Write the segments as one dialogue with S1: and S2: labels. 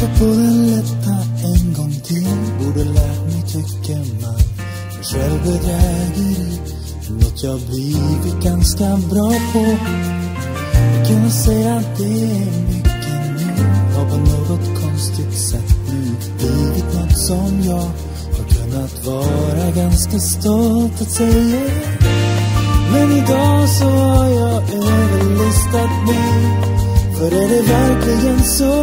S1: Smaka på den lätta en gång till Borde lärt mig tycker man. Men självbedrägeri något jag blivit ganska bra på. Jag kan säga att det är mycket nu. Har på något konstigt sätt nu blivit något som jag har kunnat vara ganska stolt att säga. Men idag så har jag överlistat mig. För är det verkligen så?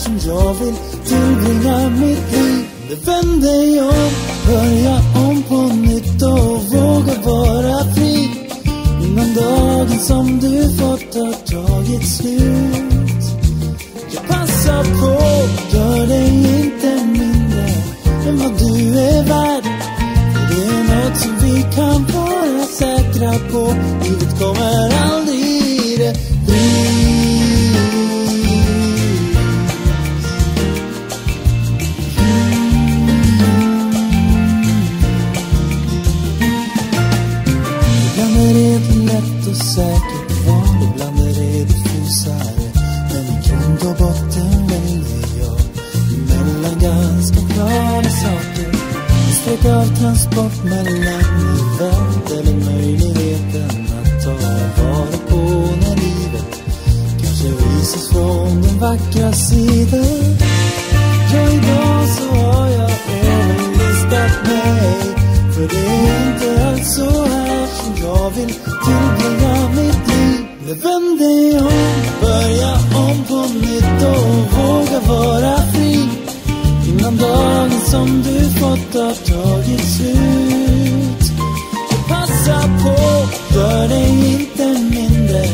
S1: Som jag vill. Tillbringa mitt liv? Nu vänd dig om, börja om på nytt och våga vara fri. Innan dagen som du fått har tagit slut. Jag passar på, gör dig inte mindre än vad du är värd. För det är något som vi kan vara säkra på. Livet kommer att lätt och säkert val, ibland är det diffusare. Men i grund och botten väljer jag mellan ganska klara saker. En streck av transport mellan event eller möjligheten att ta vara på när livet kanske visas från den vackra sidan. Vill jag mitt liv. Men vänd dig om, börja om på nytt och våga vara fri. Innan dagen som du fått har tagit slut Och Passa på, gör dig inte mindre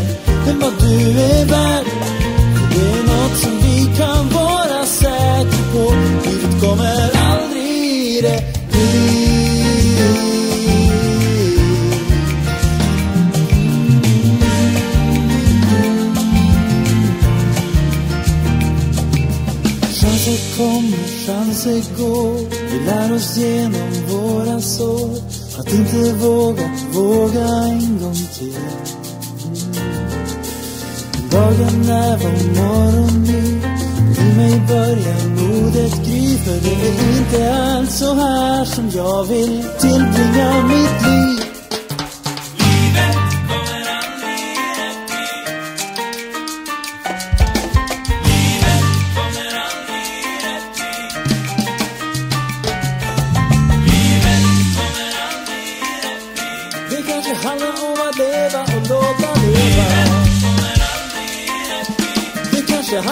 S1: än vad du är värd. För det är något som vi kan vara säkra på. Livet kommer aldrig det bli chanser gå. Vi lär oss genom våra sår Att inte våga, våga en gång till Dagen är vår morgon ny I mig börjar modet gry För det är inte alls så här som jag vill tillbringa mitt liv Det